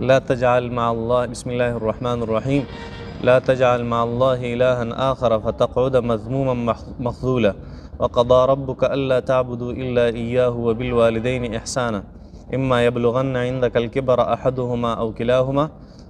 لا تجعل مع الله بسم الله الرحمن الرحيم لا تجعل مع الله إلها آخر فتقعد مذموما مخذولا وقضى ربك ألا تعبدوا إلا إياه وبالوالدين إحسانا إما يبلغن عندك الكبر أحدهما أو كلاهما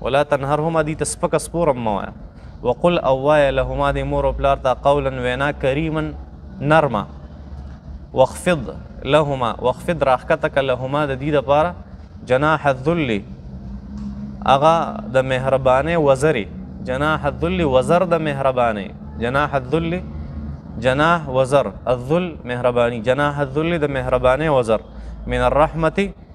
ولا تنهرهما دوی ته سپکه سپوره مه وایه وقل او وایه لهما دې مور او پلار ته قولا وینا کریما نرمه واخفض لهما واخفض راښکته که لهما د دوی دپاره جناح الذل هغه د مهربانۍ وزرې جناح الذل وزر د مهربانۍ جناح الذل جناح وزر الذل مهرباني جناح الذل د مهرباني وزر من الرحمت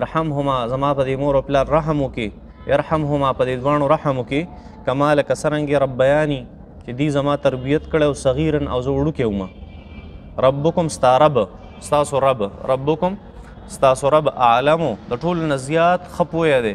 ارحمهما زما په دې مور او پلار رحم وکي ارحمهما په دې دوانو رحم وکي کما لک سرنګ ربیانی چې دی زما تربیت کړي او صغیرن او زه وړوکی وم ربکم ستارب ستاسو رب ربکم ستاسو رب اعلم د ټول نزیات خپوی دی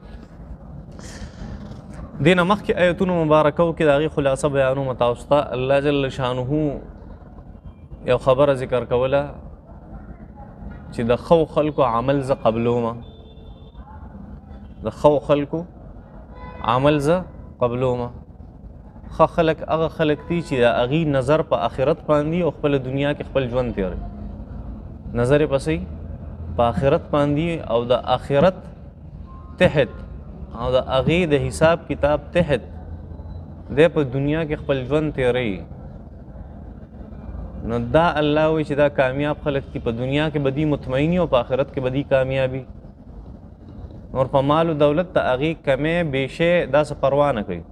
دینه مخکې آیتونو مبارکو کې داغي خلاصه بیانو متاوستا الله جل شانه یو خبره ذکر کوله چې د خو خلکو عمل ز قبلوم د خو خلکو عمل ز قبلوم خ خلک هغه خلک دي چې د اغي نظر په آخرت باندې او خپل دنیا کې خپل ژوند تیر نظر پسې په آخرت باندې او د آخرت تحت او د هغې د حساب کتاب تحت دی په دنیا کې خپل ژوند تیری نو دا الله وی چې دا کامیاب خلک دي په دنیا کې بدی مطمئنی او په آخرت کې بدی کامیابی نور په مال او دولت ته هغه کمې بشه دا څه پروا نه کوي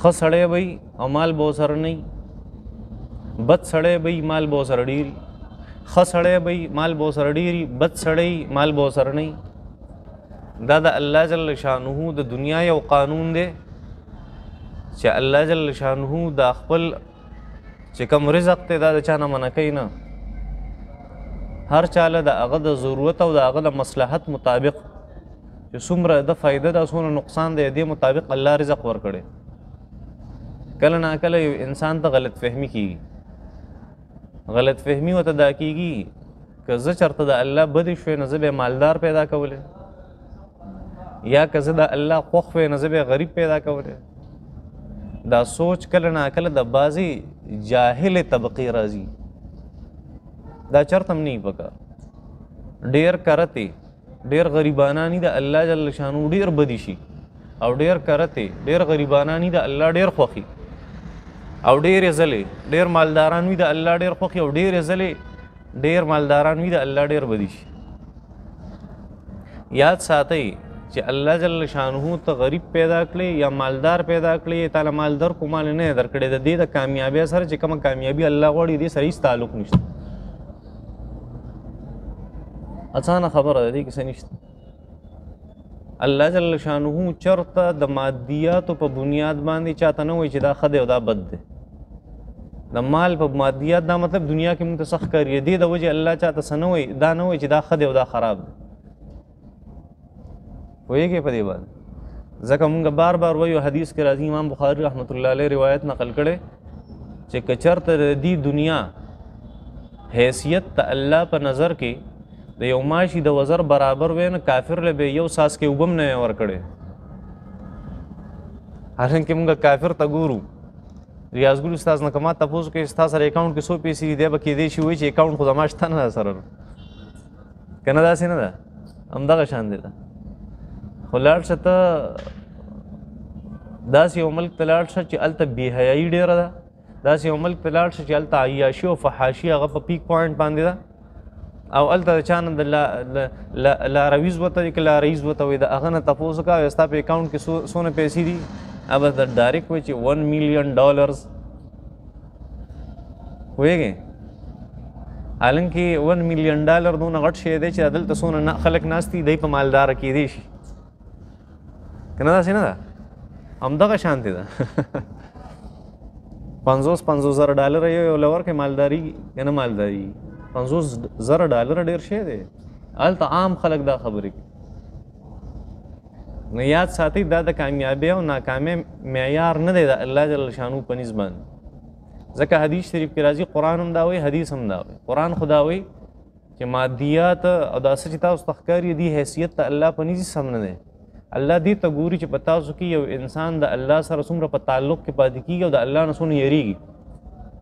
خ سړی وي او مال به سره نه بد سړی وي مال به سره ډیر خ سړی وي مال به سره ډیر بد سړی مال به سره نه دا د الله جل شانه د دنیا یو قانون دی چې الله جل شانه د خپل چې کوم رزق ته دا د چانه منکې نه هر چاله د هغه د ضرورت او د هغه د مصلحت مطابق چې څومره د فائدہ ده څومره نقصان دی دې مطابق الله رزق ورکړي کله نا کله یو انسان ته غلط فهمي کیږي غلط فهمي وته دا کیږي که زه چرته د الله بد شوې نه زه به مالدار پیدا کولی یا که زه د الله خوښ وې نه زه به غریب پیدا کولی دا سوچ کله نا کله د بازي جاهل طبقه راځي دا چرته نه پکا ډیر کرته ډیر غریبانه نه ده الله جل شانو ډیر بدی شي او ډیر کرته ډیر غریبانه نه ده الله ډیر خوخي او ډیر زلې ډیر مالداران وي د الله ډیر خوخي او ډیر زلې ډیر مالداران وي د الله ډیر بدی شي یاد ساتئ چې الله جل شانه ته غریب پیدا کړي یا مالدار پیدا کړي تعالی مال در کو مال نه درکړي د دې د کامیابی سره چې کوم کامیابی الله غوړي دې سره هیڅ تعلق نشته اسانه خبره ده دې کې څه نشته الله جل شانه چرته د مادیاتو په بنیاد باندې چاته نه وایي چې دا ښه دی او دا بد دی د مال په مادیات دا مطلب دنیا کې موږ ته سخت کاری دی د وجه الله چاته سنوي دا نه وایي چې دا ښه دی او دا خراب دی ویږي په دې باندې ځکه مونږ بار بار وایو حدیث کې راځي امام بخاری رحمت الله علیه روایت نقل کړي چې کچرته دی دنیا حیثیت ته الله په نظر کې د یو ماشي د وزر برابر وین کافر له به یو ساس کې وبم نه ور کړي هرڅن کې مونږ کافر ته ګورو ریاض ګل استاد نه کما تاسو کې استاد سره اکاونټ کې 100 پیسې دی به کې دی شي وي چې اکاونټ خو زماشتنه سره کنه دا سینه ده هم دغه شان دي ده خو لاړ شته داسې یو ملک ته لاړ شه چې هلته بېحیایي ډېره ده داسې یو ملک ته لاړ شه چې هلته عیاشي او فحاشي هغه په پیک پوینټ باندې ده او هلته د چا نه د لارویز وته که لاریز وته وي د هغه نه تپوس وکړه ستا په اکاونټ کې څونه پیسې دي هغه د ډایرک وایي چې ون میلیون ډالرز ویږي حالانکه 1 میلیون ډالر دونه غټ شي دی چې دلته سونه خلک ناشتي دی په مالدار کې دی شي کنه دا څنګه ده هم دغه شان دي ده 50 50 زره ډالر یو لور کې مالداری کنه مالداری 50 زره ډالر ډیر شي دی الته عام خلک دا خبرې کوي نو یاد ساتي دا د کامیابی او ناکامۍ معیار نه دی د الله جل شانو په نسبت باندې ځکه حدیث شریف کې راځي قران هم دا وایي حدیث هم دا وایي قران خدا وایي چې مادیات او د اساس چې تاسو تخکاری دی حیثیت ته الله په نيزي سم نه دی الله دې ته ګوري چې په تاسو کې یو انسان د الله سره څومره په تعلق کې پاتې کیږي او د الله نه څونه یریږي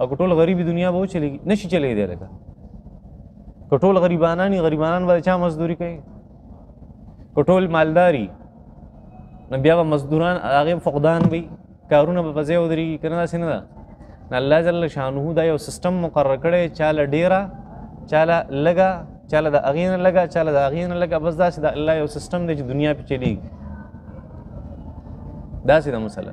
او ټول غریبي دنیا به چلی نشي چلی دی لکه ټول غریبانانی غریبانان به چا مزدوري کوي ټول مالداری نو بیا به مزدوران هغه فقدان وي کارونه به پځې ودري کنه داسې نه ده الله جل شانه دا یو سیستم مقرر کړي چاله ډیره چاله لګا چاله د اغینه لګا چاله د اغینه لګا بس داسې د الله یو سیستم دی چې دنیا په چلیږي داسې د مسله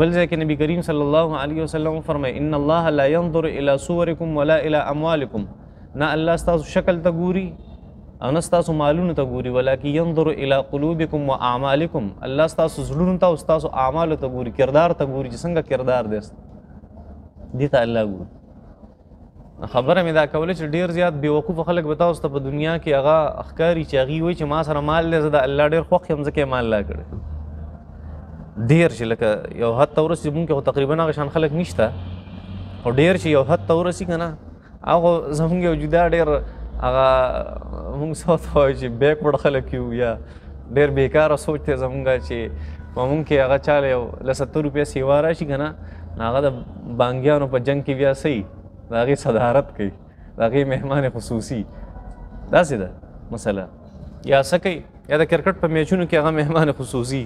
بل ځای کې نبی کریم صلی الله علیه وسلم فرمای ان الله لا ينظر الى صوركم ولا الى اموالكم نه الله تاسو شکل ته ګوري او نه تاسو مالونه ته ګوري ولکه ينظر الى قلوبكم واعمالكم الله تاسو زړونو ته او تاسو اعمال ته ګوري کردار ته ګوري چې څنګه کردار دې دي ته الله ګوري خبره مې دا کوله چې ډیر زیات بې وقوف خلک به تاسو ته په دنیا کې هغه ښکاري چې هغوی وایي چې ما سره مال دی زه د الله ډیر خوښ یم ځکه یې مال لا کړی ډیر چې لکه یو حد ته ورسي مونږ خو تقریبا هغه شان خلک نشته او ډیر چې یو حد ته ورسي کنه هغه زمونږ یو جدا ډیر هغه مونږ سوت وایو چې بیکورډ خلک یو یا ډېر بیکاره سوچ دی زمونږ چې په مونږ کې هغه چاله یو له ستر روپیه سیوا راشي که نه هغه د بانګیانو په جنگ کې بیا صحیح د هغې صدارت کوي د هغې مهمان خصوصي داسې ده مسله یا څه کوي یا د کرکټ په میچونو کې هغه مهمان خصوصي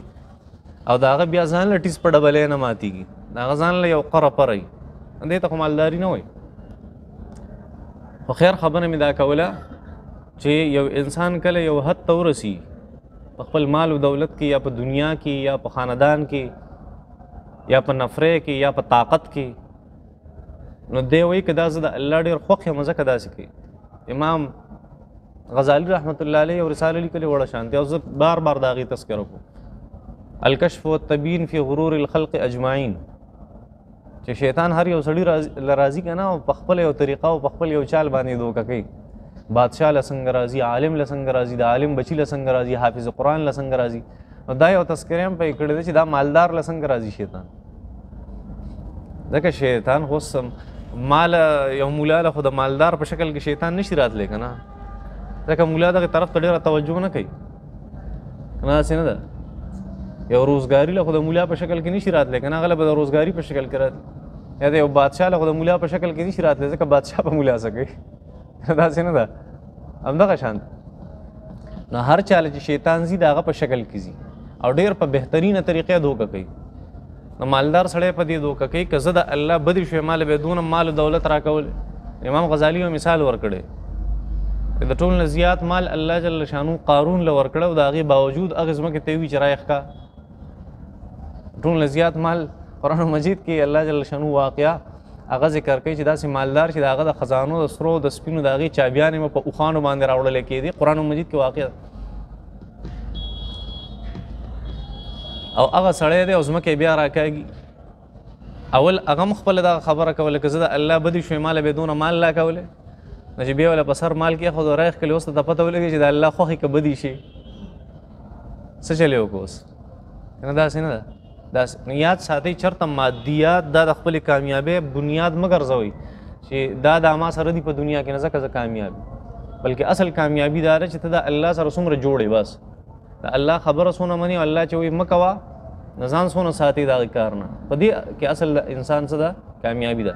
او دا هغه بیا ځان له ټیس په ډبلې نه ماتیږي دا هغه ځان له یو قره پري دې ته مالداري نه وای خو خیر خبره مې دا کوله چې یو انسان کله یو حد ته ورسی په خپل مال او دولت کې یا په دنیا کې یا په خاندان کې یا په نفره کې یا په طاقت کې نو دی وایي که دا زه د الله ډېر خوښ یم ځکه داسې کوي امام غزالی رحمت الله علیه یو رساله لیکلې وړه شانتي او زه بار بار د هغې تذکره کوم الکشف والتبین فی غرور الخلق اجمعین چې شیطان هر یو سړی راضی کنه او په خپل یو طریقه او په خپل یو چال باندې دوکه کوي بادشاہ لسنګ راضی عالم لسنګ راضی د عالم بچی لسنګ راضی حافظ قرآن لسنګ راضی دا یو تذکرې هم په کړی چې دا مالدار لسنګ راضی شیطان ځکه شیطان خو سم مال یو مولا له خو د مالدار په شکل کې شیطان نشي راتلی که نه ځکه مولا دغه طرف ته ډېره توجه نه کوي که نه داسې نه ده یو روزګاري له خو د مولا په شکل کې نشي راتلی که نه هغه له به د روزګاري په شکل کې راتلی یا د یو بادشاه له خو د مولا په شکل کې نشي راتلی ځکه بادشاه په مولا څه کوي دا څنګه ده همدغه شان نو هر چاله چې شیطان زی داغه په شکل کې زی او ډیر په بهترینه طریقه دوکه کوي نو مالدار سړی په دې دوکه کوي که زه د الله بدی شوی مال به دون مال او دولت راکول امام غزالی یو مثال ورکړي د ټول نه زیات مال الله جل شانو قارون لور کړو دا غي باوجود اغه زمکه ته وی چرایخ کا ټول زیات مال قران مجید کې الله جل شانو واقعا هغه ذکر کوي چې داسې مالدار چې داغه د خزانو د سرو د سپینو داغي چابيانې په اوخانو باندې راوړل کېدي قران مجید کې واقعا او هغه سړی دی او زمکه بیا راکاږي اول هغه هم خپله دغه خبره کوله که زه د الله بدی شوې ماله به دونه مال لا کولی نو چې بیا ولا په سر مال کې خو راخ کله اوس ته پته ولګي چې د الله خوخي کې بدی شي څه چلی وکوس نه دا سینه ده دا یاد ساتي چرته مادیات دا د خپل کامیابی بنیاد مګر زوي چې دا د ما سره دی په دنیا کې نه ځکه زه کامیاب بلکې اصل کامیابی دا چې ته د الله سره څومره جوړې بس د الله خبره څونه مني الله چې وي مکوا نه ځان څونه ساتي دا کار نه په دې کې اصل انسان څه ده کامیابی ده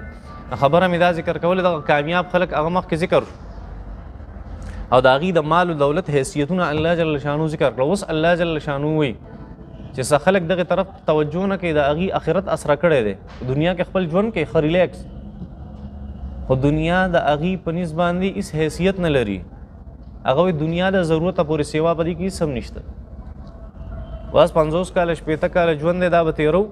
خبره مې دا ذکر کوله د کامیاب خلک هغه مخ کې ذکر او دا غي د مال او دولت حیثیتونه الله جل شانو ذکر کړو اوس الله جل شانو وي چې څه خلک دغه طرف توجه نه کوي د هغه اخرت اثر کړي دي دنیا کې خپل ژوند کې خریلیکس خو دنیا د هغه په نسبت باندې هیڅ حیثیت نه لري هغه دنیا د ضرورت پورې سیوا پدې کې سم نشته واس 50 کال شپېته کال ژوند دا به تیرو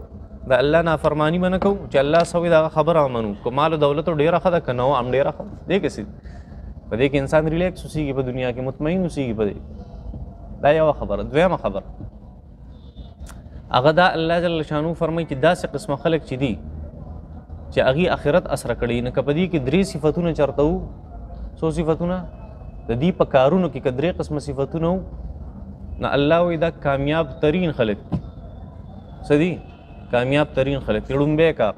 د الله نافرمانی منه کو چې الله سوي دا خبره منو کمال دولت ډیره خده کنه او ام ډیره خده دې کې سي په دې کې انسان ریلیکس اوسېږي په دنیا کې مطمئن اوسېږي په دې دا یو خبره دویمه خبره هغه دا الله جل شانو فرمایي چې داسې قسمه خلک چې دي چې هغه اخرت اثر کړي نه کپدي کې درې صفاتونه چرته وو څو صفاتونه د دې په کارونو کې کدرې قسمه صفاتونه وو نه الله وي دا کامیاب ترين خلک سدي کامیاب ترين خلک تړون به کا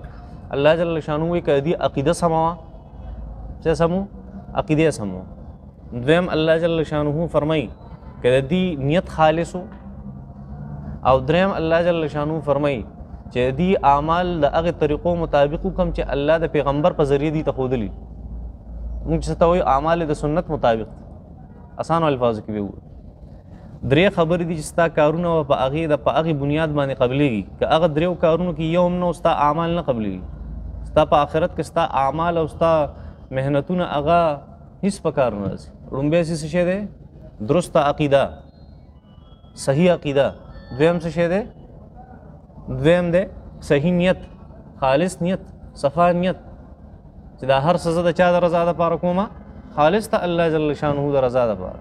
الله جل شانو وي کدي عقیده سموا څه سمو عقیده سمو دویم الله جل شانه فرمای که د دې نیت خالص او دریم الله جل شانه فرمای چې دې اعمال د هغه طریقو مطابق کوم چې الله د پیغمبر په ذریعه دي تخودلی موږ څه ته وایو اعمال د سنت مطابق اسان الفاظ کې ویو درې خبرې دي چې ستا کارونه او په هغه د په هغه بنیاد باندې قبليږي که هغه دریو کارونو کې یو هم نو ستا اعمال نه قبليږي ستا په آخرت کې ستا اعمال او ستا مهنتونه هغه هیڅ په کار نه راځي لومبی سي څه شی دی درسته عقیده صحیح عقیده دویم څه شی دی دویم دی صحیح نیت خالص نیت صفا نیت چې دا هر سزا د چا د رضا د پاره کومه خالص ته الله جل شانه د رضا د پاره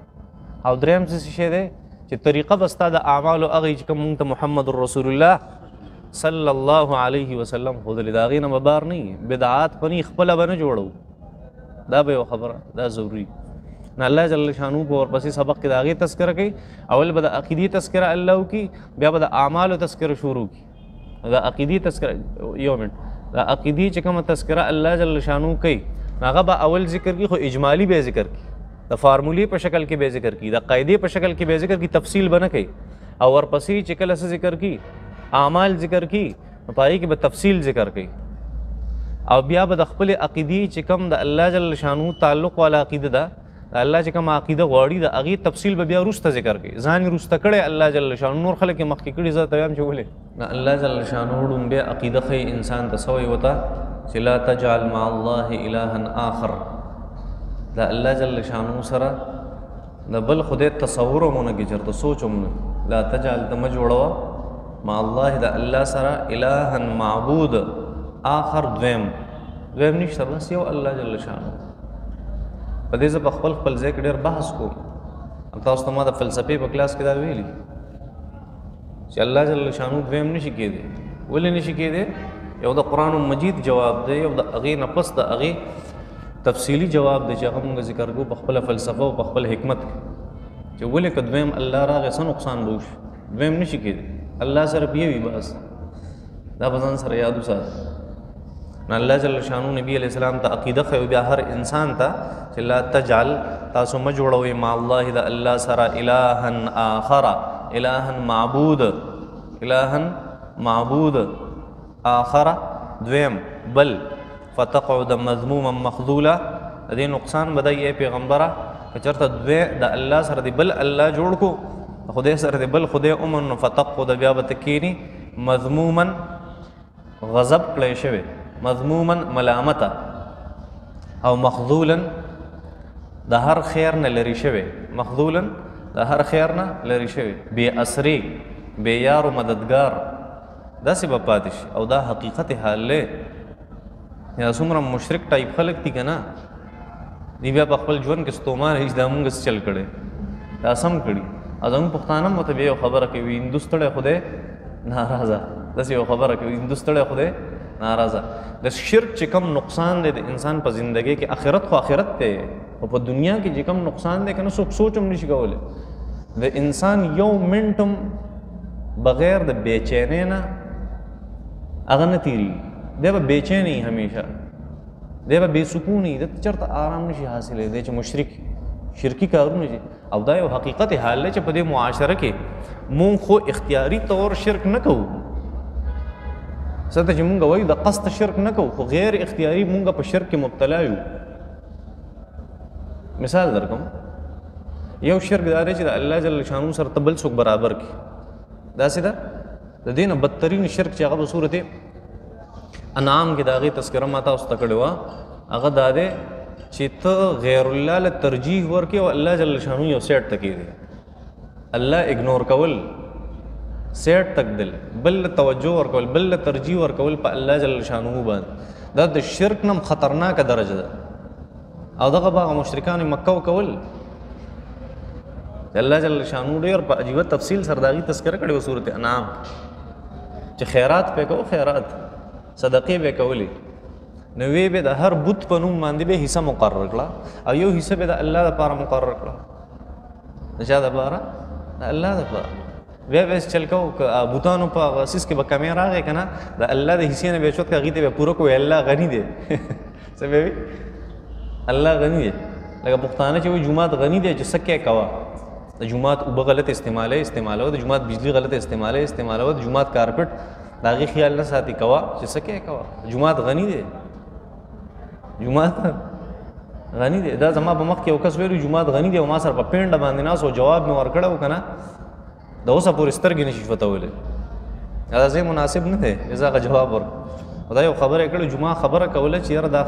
او دریم څه شی دی چې طریقه بستا د اعمال او هغه چې کوم ته محمد رسول الله صلی الله علیه وسلم خود لداغینه مبار نه بدعات پنی خپل بنه جوړو دا به یو خبره دا ضروری نه الله جل شانو په ورپسې سبق کې داغه تذکرہ کوي اول به د عقیدی تذکرہ الله کی بیا به د اعمال تذکرہ شروع کی دا عقیدی تذکرہ یو منټ دا عقیدی چې کوم تذکرہ الله جل شانو کوي هغه به اول ذکر کی خو اجمالی به ذکر کی د فارمولی په شکل کې به ذکر کی د قاعده په شکل کې به ذکر کی تفصیل بنه کوي او ورپسې چې کله ذکر کی اعمال ذکر کی نو په هغې کې به تفصیل ذکر کوي او بیا به د خپل عقیدی چې کوم د الله جل شانو تعلق والا عقیده ده الله چې کوم عقیده غواړي د هغه تفصیل به بیا روسته ذکر کوي ځان روسته کړي الله جل شانو نور خلک مخ کې کړي زه تیام چې ولې نه الله جل شانو ډوم بیا عقیده خي انسان ته سوې وتا چې لا تجعل مع الله الها اخر دا الله جل شانو سره د بل خدای تصور هم ونه کړي چېرته سوچ هم نه لا تجعل ته مه جوړوه مع الله د الله سره الها معبود آخر دویم دویم نشته بس یو الله جل شانه په دې ځکه خپل خپل ځای کې ډېر بحث کوم تاسو ته ما د فلسفې په کلاس کې دا ویلي چې الله جل شانو دویم نشي کېدی ولې نشي کېدی یو د قران مجید جواب دی یو د هغه نه پس د هغه تفصیلی جواب دی چې هغه موږ ذکر کو په خپل فلسفه او په خپل حکمت چې ولې کدویم الله راغې سن نقصان بوش دویم نشي کېدی الله سره پیوي بس دا په ځان سره یاد وسات نه الله جل شانو نبی علیہ السلام ته عقیده خو بیا هر انسان ته چې لا تجعل تاسو ما جوړوي ما الله دا الله سره الہن اخر الہن معبود الہن معبود اخر دویم بل فتقعد مذموما مخذولا د دې نقصان بدای ای پیغمبره که چرته دوی د الله سره دی بل الله جوړ کو خدای سره دی بل خدای اومن فتقعد بیا به تکینی مذموما غضب کړی شوی مذموما ملامته او مخذولا د هر خیر نه لری شوی مخذولا د هر خیر نه لری شوی بی اسری بی یار مددگار داسې به پاتې شي او دا حقیقت حال دی یا څومره مشرک ټایپ خلک دي که نه دی بیا په خپل ژوند کې ستومان هیڅ دا مونږ څه چل کړی دا سم کړي ازمون پښتانه مو ته بیا خبره کوي هندوستړی خو دی ناراضه داسې یو خبره کوي هندوستړی خو دی ناراضه د شرک چې کم نقصان دی د انسان په زندګۍ کې آخرت خو آخرت دی او په دنیا کې چې کوم نقصان دی کنه څوک سوچ هم نشي کولای د انسان یو منټم بغیر د بیچینې نه هغه نه تیری دی به بیچینې همیشه دی به بے سکونی د چرته آرام نشي حاصلې دی چې مشرک شرکی کارونه دي او دا یو حقیقت حال چې په دې معاشره کې مونږ خو اختیاري طور شرک نه کوو څه ته چې مونږ وایو د قصد شرک نه کوو خو غیر اختیاري مونږ په شرک کې مبتلا یو مثال درکم یو شرک داره چې د الله جل شانو سره تبل څوک برابر کی دا سیدا د دین بدترین شرک چې هغه په صورت انعام کې داغه تذکرہ ماته اوس تکړه وا هغه داده چې ته غیر الله له ترجیح ورکې او الله جل شانو یو سیټ تکې دي الله اګنور کول سیټ تک دل بل توجه ورکول بل ترجیح ورکول په الله جل شانو باندې دا د شرک نم خطرناک درجه ده او دغه باغ مشرکان مکه وکول الله جل شانو ډیر په عجیب تفصیل سره داغي تذکرہ کړو سورته انعام چې خیرات په کو خیرات صدقې به کولې نو وی به د هر بت په نوم باندې به حصہ مقرر کړه او یو حصہ به د الله لپاره مقرر کړه نشا د لپاره د الله لپاره بیا به چل کو بوتانو په غسیس کې به کمی راغې کنه د الله د حصے نه به چوت کا غیته به پوره کوی الله غنی دی څه به وی الله غنی دی لکه پښتانه چې وي جمعه غنی دی چې سکه کوا د جمعات اوبه غلط استعماله استعماله د جمعات بجلی غلط استعماله استعماله د جمعات کارپټ دا غي خیال نه ساتي کوا چې سکه کوا جمعات غنی دی جمعات غنی دی دا زما په مخ کې وکس ویلو جمعات غنی دی او ما سره په پینډه باندې ناس او جواب مې ورکړو کنه د اوسه پورې سترګې نشي شوتولې دا زه مناسب نه دی ځکه جواب ور خدای یو خبره کړې جمعه خبره کوله چې یاره دا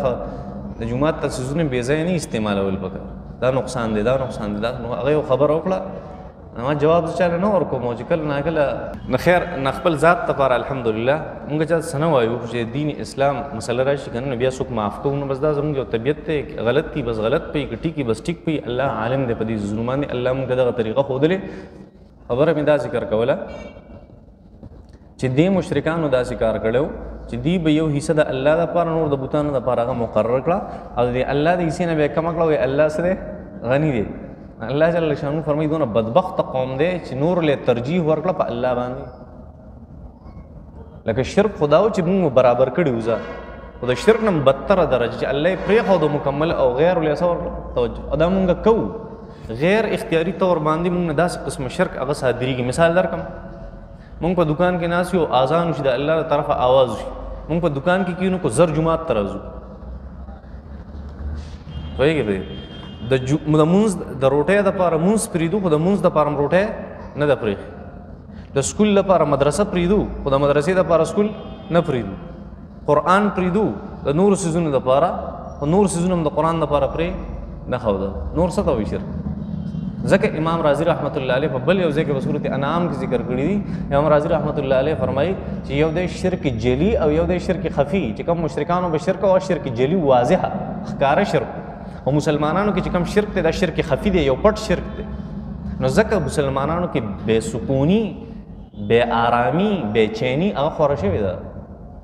د جمعه تلسیزونه بې ځای نه استعمالول پکې دا نقصان دی دا نقصان دی دا نو هغه یو خبره وکړه ما جواب چاله نه ورکوم چې کله نه کله نه خیر نه خپل ذات لپاره الحمدلله موږ چې سنه وایو چې دین اسلام مسله راشي کنه بیا څوک معاف کوو نو بس دا زموږ یو طبیعت ته غلط کی بس غلط پي کټی کی بس ټیک پي الله عالم دی په دې زونه باندې الله موږ دغه طریقه خودلې خبره مې دا ذکر کوله چې دې مشرکانو داسې کار کړو چې دی به یو حصہ د الله د پاره نور د بوتانو د پاره مقرر کړه او د الله د حصے نه به کم کړه او الله سره غنی دی الله جل شانو فرمایي دونه بدبخت قوم دی چې نور له ترجیح ورکړه په الله باندې لکه شرک خداو چې موږ برابر کړی وزا خو د شرک نم بدتره درجه چې الله پرې خو د مکمل او غیر له سره توجه ادا موږ کوو غیر اختیاري طور باندې موږ نه داسې قسم شرک هغه صادریږي مثال درکم موږ په دکان کې ناس یو اذان وشي د الله طرفه आवाज وشي موږ په دکان کې کینو کو زر جمعه ترازو وایي به د مونږ د روټه د پاره مونږ پریدو خو د مونږ د پاره روټه نه د پری د سکول لپاره مدرسه پریدو خو د مدرسې د پاره سکول نه پریدو قران پریدو د نور سيزونو د پاره او نور سيزونو د قران د پاره پرې نه خو ده نور څه ته وی شرک ځکه امام رازی رحمت الله علیه په بل یو ځای کې په سورته انعام کې ذکر کړی دی امام رازی رحمت الله علیه فرمایي چې یو د شرک جلی او یو د شرک خفي چې کوم مشرکانو به شرک او شرک جلی واضحه ښکار شرک او مسلمانانو کې چې کوم شرک ته د شرک خفي دی یو پټ شرک دی نو ځکه مسلمانانو کې بے سکونی بے آرامی بے چینی هغه خورشه وي ده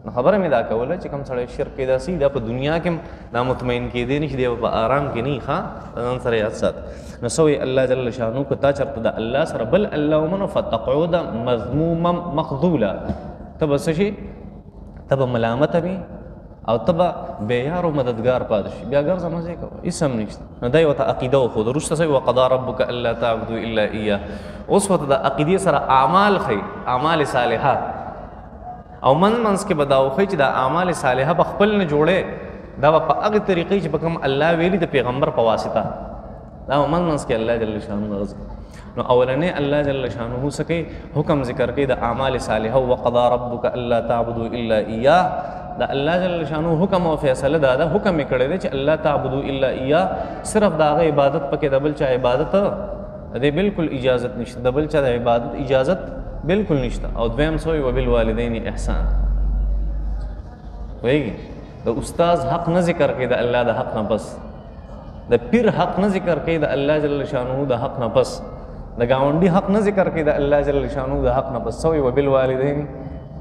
نو خبره مې دا کوله چې کوم سړی شرک کې داسي دا په دنیا کې دا مطمئن کې دي نشي دی په آرام کې نه ښا ځان سره یاد سات نو سوې الله جل شانو کو تا چرته د الله سره بل الله ومن فتقعود مذموما مخذولا تب سشي تب ملامت به او تبا به یارو مددگار پاتې شي بیا ګر زمزه کو اسم نشته نو دا یو ته عقیده خو درسته سي وقضا ربک الا تعبدوا الا اياه اوس وته د عقیده سره اعمال خي اعمال صالحات او من منس کې بداوخی چې د اعمال صالحه په خپل نه جوړه دا په هغه طریقې چې کوم الله ویلي د پیغمبر په واسطه دا من منس کې الله جل شانه غزه نو اولنې الله جل شانه سکه حکم ذکر کوي د اعمال صالحه او قضا ربک الا تعبدوا الا اياه دا الله جل شانه حکم او فیصله دا دا حکم کړی دی چې الله تعبدوا الا اياه صرف دا غي عبادت پکې د بل چا عبادت دې بالکل اجازت نشته د بل چا د عبادت اجازت بالکل نشته او دویم سوی وبال والدین احسان وایي د استاد حق نه ذکر کوي د الله د حق نه پس د پیر حق نه ذکر کوي د الله جل شانه د حق نه پس د گاونډي حق نه ذکر کوي د الله جل شانه د حق نه پس سوی وبال والدین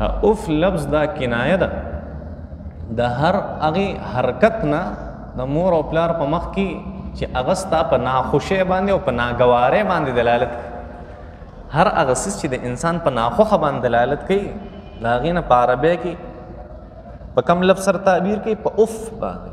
اوف لفظ دا کنایه ده د هر هغه حرکت نه د مور او پلار په مخ کې چې هغه ستا په ناخوشې باندې او په ناګوارې باندې دلالت کوي هر هغه سیس چې د انسان په ناخوخه باندې دلالت کوي دا غینه په عربی کې په کم لفظ سره تعبیر کوي په اوف باندې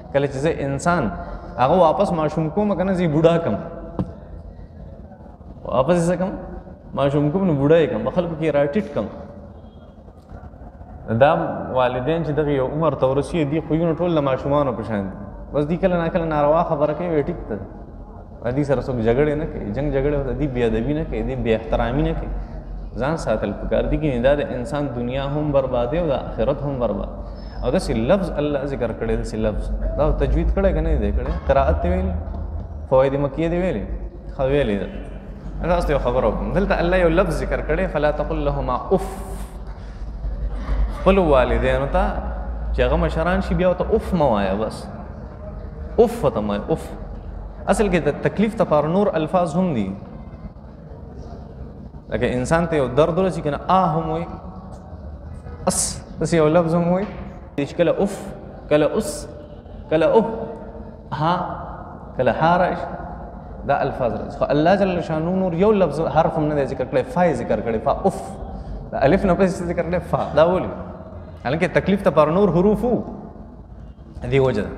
کله چې زه انسان هغه واپس ماشوم کوم کنه زی بوډا کم واپس زه کم ماشوم کوم نو بوډا کم خلکو کې راټیټ کم دا والدین چې دغه یو عمر تورسی دی خو یو ټول ماشومان په شان بس دی کله نه کله ناروا خبره کوي ټیک ته ادي سره څوک جګړه نه کوي جنگ جګړه ورته دی بی ادبی نه کوي دی بی احترامی نه کوي ځان ساتل پکار دي کې دا د انسان دنیا هم برباد او د آخرت هم برباد او داسې لفظ الله ذکر کړي داسې لفظ دا تجوید کړي کنه دی کړي قرائت دی ویل فوائد مکیه دی ویل خو ویل دا تاسو ته خبرو دلته الله یو لفظ ذکر کړي فلا تقل لهما اف خپل والدینو ته چې هغه مشران شي بیا ته اف موایا بس اوف ته مې اوف اصل کې د تکلیف ته پر نور الفاظ هم دي لکه انسان ته یو درد ورسي کنه آ هم وي اس اس یو لفظ هم وي چې کله اوف کله اس کله اوف ها کله حارش دا الفاظ راځي خو الله جل شانو نور یو لفظ حرف هم نه ذکر کړي فای ذکر کړي فا اوف دا الف نه پس ذکر کړي فا دا ولي هلکه تکلیف ته پر نور حروفو دی وجه ده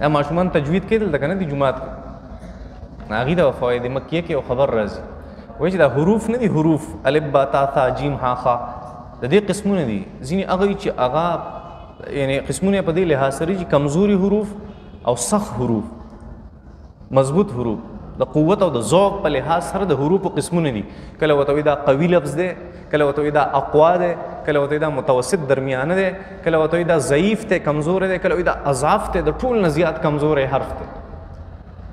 دا ماشومان تجوید کې دلته کنه دی جمعات کې ناغي دا فوائد مکیه کې او خبر راځي وای چې دا حروف نه دي حروف الف با تا ثا جیم ها خا د دې قسمونه دي ځینې هغه چې هغه یعنی قسمونه په دې لحاظ سره چې کمزوري حروف او سخت حروف مضبوط حروف د قوت او د ذوق په لحاظ سره د حروف قسمونه دي کله وته دا قوي لفظ دی کله وته دا اقوا دی کله وته دا متوسط درمیانه دی کله وته دا ضعیف ته کمزور دی کله دا اضعاف ته د ټول نه زیات کمزور حرف دی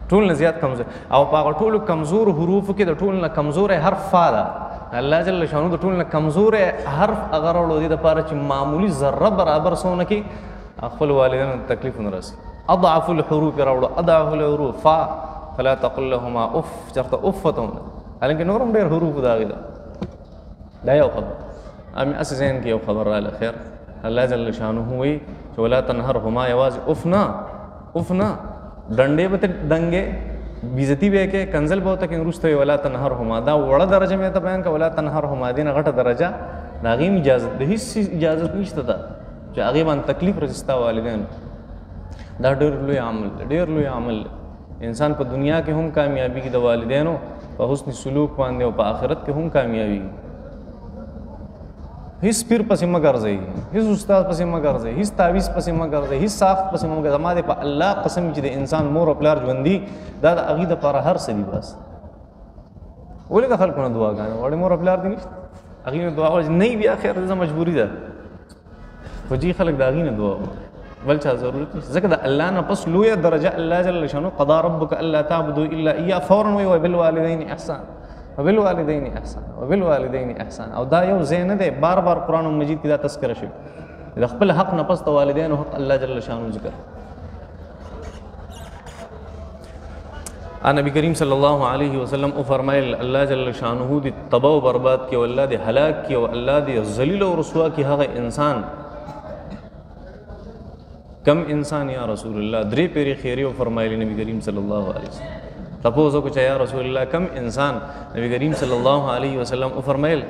ټول نه زیات کمزور او په هغه ټولو کمزور حروفو کې د ټول نه کمزور حرف فا ده الله جل شانو د ټول نه کمزور حرف اگر ولودي د پاره چې معمولی ذره برابر سونه کې خپل والدینو ته تکلیف نه رسي اضعف الحروف راوړو اضعف الحروف فا فلا تقل لهما اف چرته اف ته نه هلکه نورم ډېر حروف دا غي دا یو خبر امي اس زين کې یو خبر را خیر الله جل شانه وي چې ولا تنهرهما یواز اف نه اف نه ډنډې به دنګې بیزتی به کې کنزل به تک انګروسته ولا تنهرهما دا وړه درجه مې ته بیان کا ولا تنهرهما دینه غټه درجه دا غیم اجازه د هیڅ اجازه نشته ده چې هغه باندې تکلیف رستا والدین دا ډېر لوی عمل ډېر لوی عمل انسان په دنیا کې هم کامیابی کې د والدینو په حسن سلوک باندې او په آخرت کې هم کامیابی هیڅ پیر پسې مګر ځي هیڅ استاد پسې مګر ځي هیڅ تعویز پسې مګر ځي هیڅ صاف پسې مګر ما دې په الله قسم چې د انسان مور او پلار ژوندۍ دا د اغي د پر هر څه دی بس ولې د خلکو نه دعاګانې وړي مور او پلار دې نشته اغي نه دعا وځي نه بیا خیر زه مجبوری ده خو جی خلک دا غینه دعا بل چا ضرورت نشته ځکه د الله نه پس لوی درجه الله جل شانو قضا ربک الا تعبدوا الا اياه فورا وی وبالوالدین احسان وبالوالدین احسان وبالوالدین احسان او دا یو زین ده بار بار قران مجید کې دا تذکرہ شوی د خپل حق نه پس د والدینو حق الله جل شانو ذکر ا نبی کریم صلی الله علیه وسلم او فرمایل الله جل شانه دی تباہ و برباد کې او الله دی هلاک کې او الله دی ذلیل او رسوا کې هغه انسان کم انسان یا رسول الله درې پیری خیری او فرمایلی نبی کریم صلی الله علیه وسلم تاسو کو چې یا رسول الله کم انسان نبی کریم صلی الله علیه وسلم او فرمایل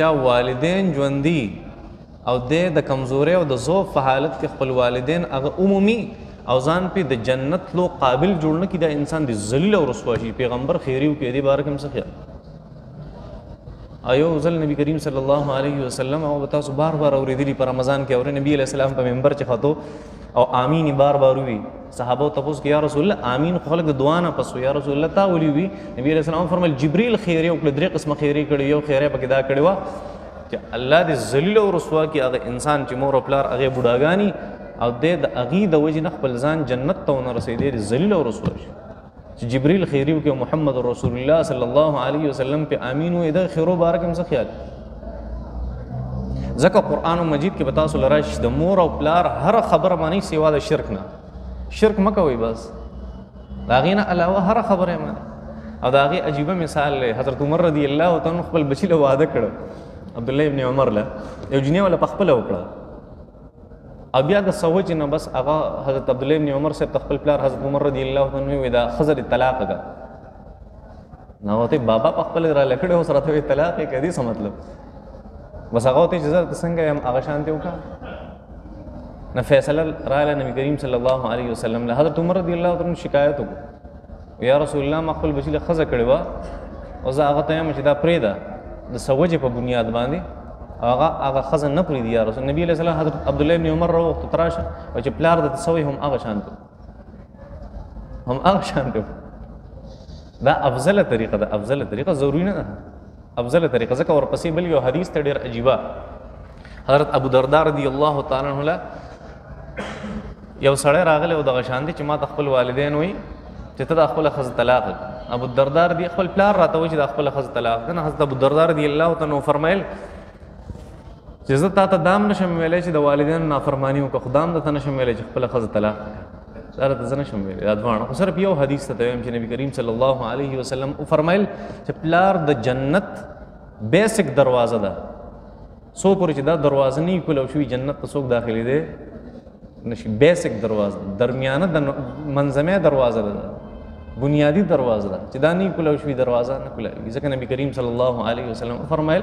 چا والدین ژوندۍ او دی د کمزورۍ او د ضعف په حالت کې خپل والدین هغه ومومي او ځان پې د جنت تلو قابل جوړ نه کړي دا انسان د ذلیل او رسوا شي پیغمبر خیری وکړي دې باره کې هم څه خیال ایو ځل نبی کریم صلی الله علیه وسلم او تاسو بار بار اوریدلی پر رمضان کې اور نبی علیہ السلام په منبر چې خطو او امین بار بار وی صحابه تاسو کې یا رسول الله امین خلق د دعا نه پس یا رسول الله تا ولي وی نبی علیہ السلام فرمایل جبرئیل خیره او کړه درې قسم خیره کړي یو خیره پکې دا کړي وا چې الله دې ذلیل او رسوا کی هغه انسان چې مور او پلار هغه بډاګانی او دې د اغي د وجې نه خپل ځان جنت ته ونه رسیدې ذلیل او رسوا شي چې جبريل خيري او محمد رسول الله صلی الله علیه وسلم په امین وې د خیرو بارک هم څه خیال ځکه قران مجید کې بتا سول راش د مور او پلار هر خبره معنی سیوا د شرک نه شرک مکوي بس دا غینه علاوه هر خبره ما او دا غي عجیب مثال له حضرت عمر رضی الله تعالی خپل بچی له وعده کړ عبد الله ابن عمر له یو جنې ولا پخپل وکړه او بیا د سوچ نه بس هغه حضرت عبد الله ابن عمر صاحب خپل پلار حضرت عمر رضی الله عنه وی دا خزر طلاق ده نو ته بابا په خپل را لکړه اوس راته طلاق کې دې څه مطلب بس هغه ته اجازه څنګه هم هغه شانته وکړه نو فیصله رااله نبی کریم صلی الله علیه وسلم له حضرت عمر رضی الله عنه شکایت وکړ یا رسول الله ما خپل بچی له خزه کړی و او زه هغه ته یم چې دا پرې ده د سوجې په بنیاد باندې هغه هغه خزه نه پرې دی یا رسول نبی علیہ السلام حضرت عبد الله بن عمر راو ته تراشه او چې پلار د سوې هم هغه شان ته هم هغه شان ته دا افضل طریقه ده افضل طریقه ضروری نه ده افضل طریقه ځکه ورپسې بل یو حدیث ته ډیر عجیبه حضرت ابو دردار رضی الله تعالی عنہ یو سړی راغلی او دغه شان دی چې ما ته خپل والدین وي چې ته د خپل خزه طلاق ابو دردار دی خپل پلار راته وي چې د خپل خزه طلاق کنه حضرت ابو دردار دی الله تعالی نو فرمایل چې زه تا ته دام نشم ویلای چې د والدین نافرمانی وکړه خدام د تنه شم ویلای چې خپل خزه طلاق دا راته زنه شم ویل دا دوانه خو صرف یو حدیث ته وایم چې نبی کریم صلی الله علیه وسلم او فرمایل چې پلار د جنت بیسیک دروازه ده سو پر چې دا دروازه نه کول او شوی جنت ته څوک داخلي دي نشي بیسیک دروازه درمیانه د منځمه دروازه ده بنیادی دروازه ده چې دا نه کول او شوی دروازه نه کول ځکه نبی کریم صلی الله علیه وسلم فرمایل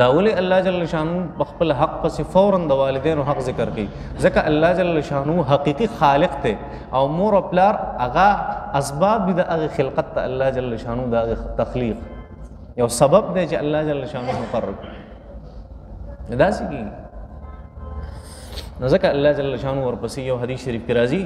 دا ولی الله جل شانو په خپل حق پسې فورا د والدینو حق ذکر کوي ځکه الله جل شانو حقيقي خالق ته او مور او پلار هغه اسباب دي د هغه خلقت ته الله جل شانو د هغه تخلیق یو سبب دی چې الله جل شانو مقرر دا څه کی نو ځکه الله جل شانو ورپسې یو حدیث شریف کې راځي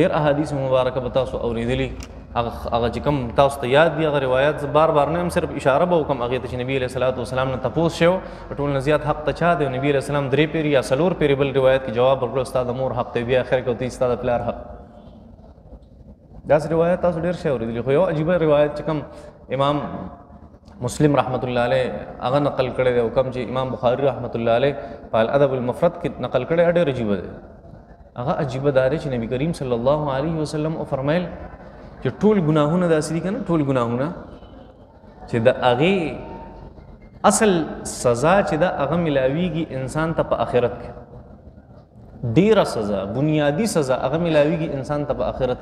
ډیر احادیث مبارکه به تاسو اوریدلی هغه چې کوم تاسو ته یاد دی هغه روایت زه بار بار نه هم صرف اشاره به وکم هغه ته چې نبی علیہ الصلوۃ والسلام نه تپوس شو ټول نه زیات حق ته چا دی نبی علیہ السلام درې پیر یا سلور پیر بل روایت کې جواب ورکړ استاد مور حق ته بیا اخر کې ته استاد پلار حق داس روایت تاسو ډیر شه اوریدلی خو یو عجیب روایت چې کوم امام مسلم رحمت الله علیه هغه نقل کړی دی او کوم چې امام بخاری رحمت الله علیه په الادب المفرد کې نقل کړی ډېر عجیب دی هغه عجیب دار چې نبی کریم صلی الله علیه وسلم او فرمایل چې ټول ګناهونه داسې دي کنه ټول ګناهونه چې د هغه اصل سزا چې دا هغه ملاویږي انسان ته په آخرت کې ډیره سزا بنیادی سزا هغه ملاویږي انسان ته په آخرت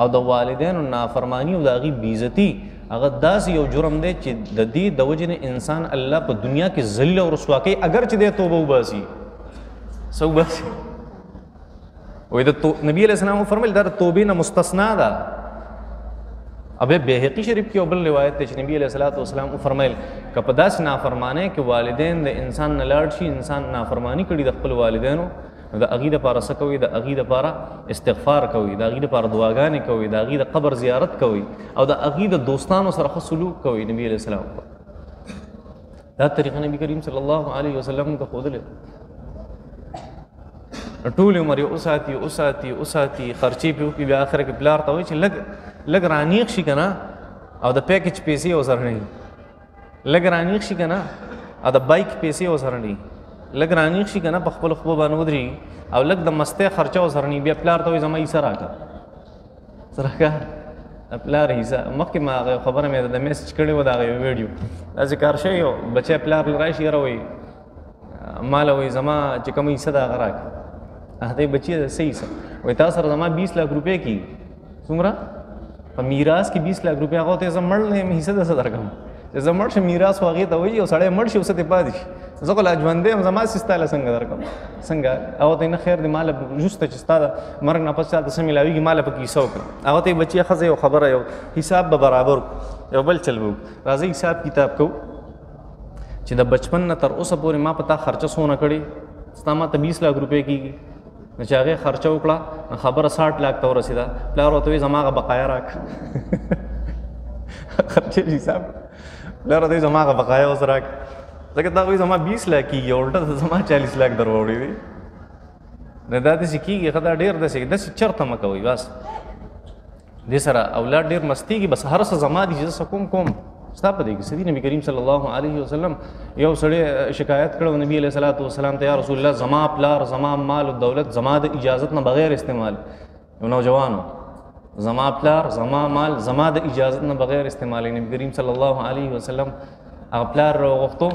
او د والدینو نافرمانی او د هغه بیزتی هغه داس یو جرم دی چې د دې د وجنه انسان الله په دنیا کې ذل او رسوا کوي اگر چې د توبه وباسي سو بس وې د نبی علیہ السلام فرمایل دا توبې نه مستثنا ده ابه بهقي شریف کې بل روایت ته نبی علیہ الصلوۃ والسلام فرمایل کپه داس نافرمانه کې والدین د انسان نه لاړ شي انسان نافرمانی کړي د خپل والدینو د اغي د پاره سکوي د اغي د پاره استغفار کوي د اغي د پاره دعاګانې کوي د اغي د قبر زیارت کوي او د اغي د دوستانو سره خو سلوک کوي نبی علیہ السلام دا طریقه نبی کریم صلی الله علیه وسلم ته خودلې ټول عمر یې اوساتی اوساتی اوساتی خرچې په کې بیا اخر کې بلار ته وای چې لګ لګ رانیخ شي کنه او د پیکج پیسې او سره نه لګ رانیخ شي کنه او د بایک پیسې او سره نه لګ رانیخ شي کنه په خپل خو باندې ودري او لګ د مسته خرچه او سره نه بیا بلار ته وای زما یې سره راکړه سرکه پلار ایزه مخکې ما هغه خبره مې د میسج کړې و دا غي ویډیو دا ذکر شوی یو بچی پلار راشي روي مال وي زما چې کوم حصہ دا غراک هغه بچی صحیح سره وای تاسو سره زما 20 لک روپے کی څومره په میراث کې 20 لک روپیا غوته زمړ نه حصہ د صدر کوم چې زمړ شه میراث واغې ته وي او سړی مړ شي اوسه ته پاتې شي زه غلا ژوندې هم زما سیستاله څنګه درکم څنګه او ته نه خیر دی مال جوسته چې ستاره مرګ نه پسه ته سمې لاویږي مال په کیسو کړ او ته بچي خزه یو خبره یو حساب به برابر یو بل چلو راځي حساب کتاب کو چې د بچپن نه تر اوسه پورې ما پتا خرچه سونه کړي ستا ما ته 20 لک روپۍ کیږي نو چې هغه خرچه وکړه خبره 60 لک ته ورسیده پلار ورته زماغه بقایا راک خرچه حساب پلار ورته زماغه بقایا وسراک ځکه دا وایي زما 20 لک کیږي الټا زما 40 لک دروړي دي نه دا د سکیږي خدا ډیر د سکیږي د چرته مکوي بس دې سره اولاد ډیر مستیږي بس هر څه زما دي چې کوم کوم ستا په دې کې سړي نبی کریم صلی الله علیه وسلم یو سړی شکایت کړو نبی علیہ الصلوۃ والسلام ته یا رسول الله زما پلار زما مال او دولت زما د اجازت نه بغیر استعمال نو نوجوانو زما پلار زما مال زما د اجازه نه بغیر استعمال نبی کریم صلی الله علیه وسلم هغه پلار وغوښتو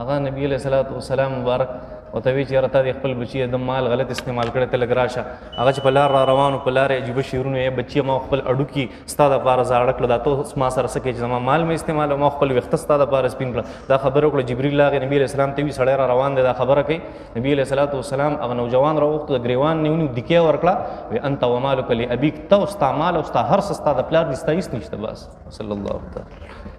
هغه نبی علیہ الصلوۃ والسلام مبارک او ته وی چې راته د خپل بچی د مال غلط استعمال کړي ته لګراشه هغه چې په لار را روانو په لار عجیب شیرونه یې بچی ما خپل اډو کې ستا د پاره زاړه کړه دا ته اوس ما سره سکه چې زما مال مې استعمال ما خپل وخت ستا د پاره سپین کړه دا خبره وکړه جبرئیل لاغه نبی علیہ السلام ته وی سړی را روان دی دا خبره کوي نبی علیہ الصلوۃ والسلام هغه نوجوان را وخت د گریوان نیونی دکیا ورکړه و انت و مالک لی ابیک تو ستا مال او ستا هر ستا د پلار دي ستایست نشته بس صلی الله علیه